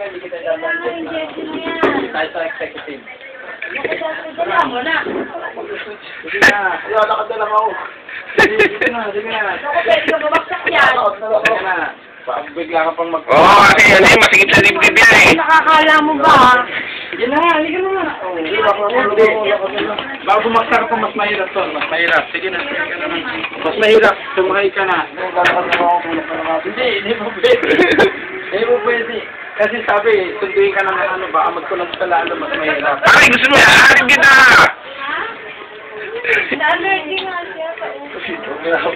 Nga, hindi kita dapat. Yan. Tayo sa executive. Wala mo na. Sige na. Wala, lakad na lang ako. Sige na, sige na. Ako pwede ka bumagsak yan. Sige na. Bigla ka pang mag... Oo, oh, kasi ano eh, masigit sa dibdib yan eh. Nakakala mo ba? Sige na, halika na. Oh, Hindi. Baka bumaksak ka pa, mas mahirap to. Mas mahirap. Sige na, sige ka na. Mas mahirap. Sumakay ka na. Hindi, hindi mo pwede. Kasi sabi, sunduin ka ng ano, baka magkulang sa lalo, mas mahirap. Pare, gusto mo yan? Arin kita! Ha? Allergy nga siya. Huwag na ako